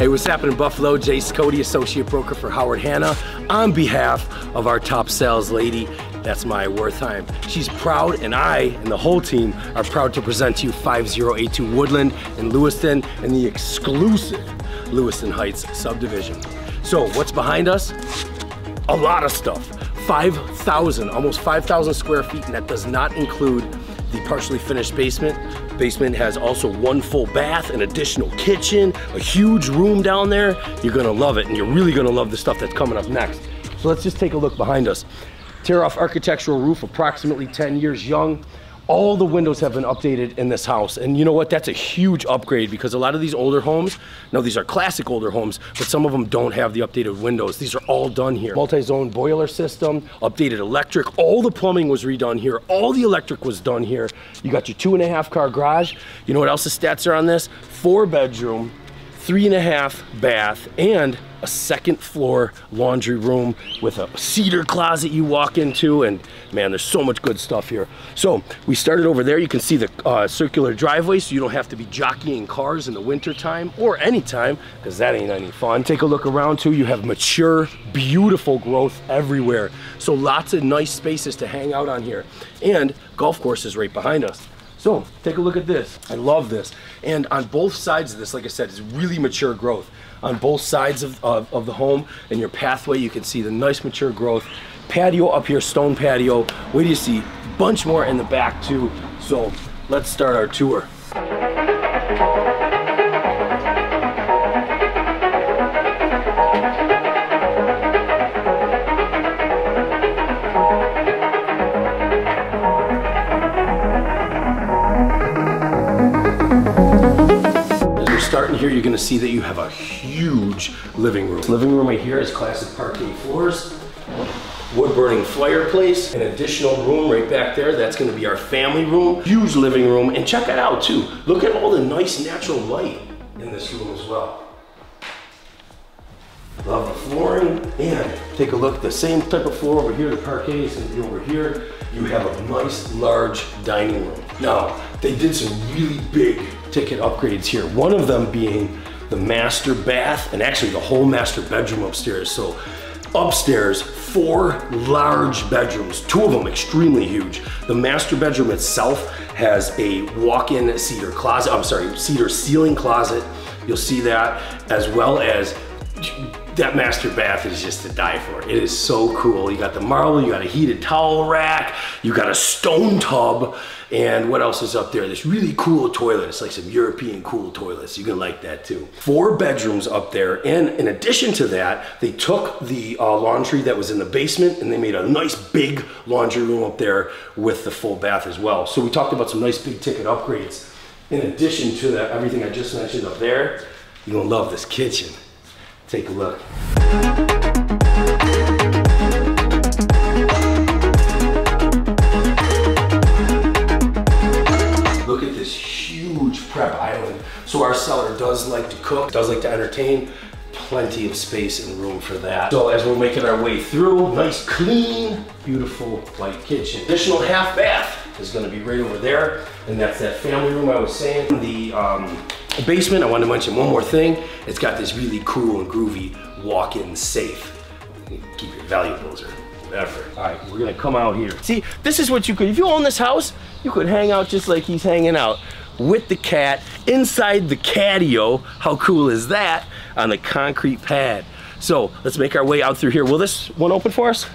Hey, what's happening, Buffalo? Jason Sokody, Associate Broker for Howard Hanna. On behalf of our top sales lady, that's Maya Wertheim. She's proud, and I and the whole team are proud to present to you 5082 Woodland in Lewiston and the exclusive Lewiston Heights subdivision. So, what's behind us? A lot of stuff. 5,000, almost 5,000 square feet, and that does not include the partially finished basement. Basement has also one full bath, an additional kitchen, a huge room down there. You're gonna love it, and you're really gonna love the stuff that's coming up next. So let's just take a look behind us. Tear off architectural roof, approximately 10 years young. All the windows have been updated in this house. And you know what? That's a huge upgrade because a lot of these older homes, now these are classic older homes, but some of them don't have the updated windows. These are all done here. Multi-zone boiler system, updated electric. All the plumbing was redone here. All the electric was done here. You got your two and a half car garage. You know what else the stats are on this? Four bedroom, three and a half bath, and a second floor laundry room with a cedar closet you walk into and man there's so much good stuff here. So we started over there. You can see the uh, circular driveway so you don't have to be jockeying cars in the winter time or anytime because that ain't any fun. Take a look around too. You have mature beautiful growth everywhere. So lots of nice spaces to hang out on here. And golf course is right behind us so take a look at this. I love this. And on both sides of this, like I said, it's really mature growth. On both sides of, of, of the home and your pathway, you can see the nice mature growth. Patio up here, stone patio. Wait do you see? Bunch more in the back too. So let's start our tour. Here, you're gonna see that you have a huge living room. living room right here is classic parquet floors, wood burning fireplace, an additional room right back there. That's gonna be our family room. Huge living room, and check it out too. Look at all the nice natural light in this room as well. Love the flooring, and take a look, the same type of floor over here, the parquet is gonna be over here. You have a nice, large dining room. Now, they did some really big ticket upgrades here. One of them being the master bath and actually the whole master bedroom upstairs. So upstairs, four large bedrooms, two of them extremely huge. The master bedroom itself has a walk-in cedar closet, I'm sorry, cedar ceiling closet. You'll see that as well as that master bath is just to die for. It is so cool. You got the marble, you got a heated towel rack, you got a stone tub, and what else is up there? This really cool toilet. It's like some European cool toilets. You can like that too. Four bedrooms up there, and in addition to that, they took the uh, laundry that was in the basement and they made a nice big laundry room up there with the full bath as well. So we talked about some nice big ticket upgrades. In addition to that, everything I just mentioned up there, you're gonna love this kitchen. Take a look. Look at this huge prep island. So our seller does like to cook, does like to entertain, plenty of space and room for that. So as we're making our way through, nice clean, beautiful white kitchen. Additional half bath is gonna be right over there. And that's that family room I was saying. The um, basement, I want to mention one more thing. It's got this really cool and groovy walk-in safe. Keep your valuables or whatever. All right, we're gonna come out here. See, this is what you could, if you own this house, you could hang out just like he's hanging out with the cat inside the catio. How cool is that? On the concrete pad. So let's make our way out through here. Will this one open for us?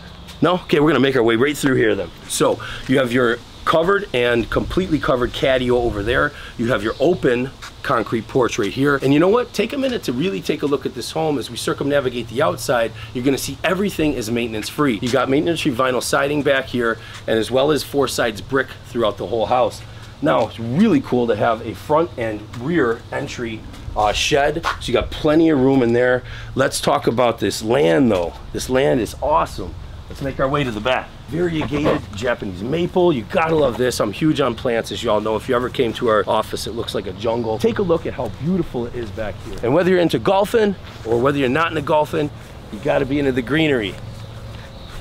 No? Okay, we're gonna make our way right through here then. So you have your covered and completely covered catio over there. You have your open concrete porch right here. And you know what? Take a minute to really take a look at this home as we circumnavigate the outside. You're gonna see everything is maintenance free. You got maintenance free vinyl siding back here and as well as four sides brick throughout the whole house. Now, it's really cool to have a front and rear entry uh, shed. So you got plenty of room in there. Let's talk about this land though. This land is awesome. Let's make our way to the back. Variegated Japanese maple. You gotta love this. I'm huge on plants, as you all know. If you ever came to our office, it looks like a jungle. Take a look at how beautiful it is back here. And whether you're into golfing or whether you're not into golfing, you gotta be into the greenery.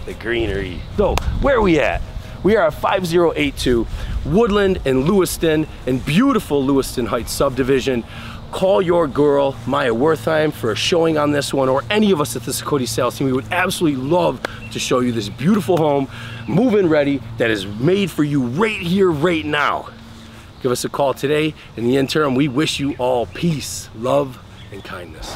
The greenery. So, where are we at? We are at 5082 Woodland in Lewiston in beautiful Lewiston Heights subdivision call your girl, Maya Wertheim, for a showing on this one, or any of us at the Sokody sales team. We would absolutely love to show you this beautiful home, move-in ready, that is made for you right here, right now. Give us a call today. In the interim, we wish you all peace, love, and kindness.